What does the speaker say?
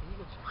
第一个去。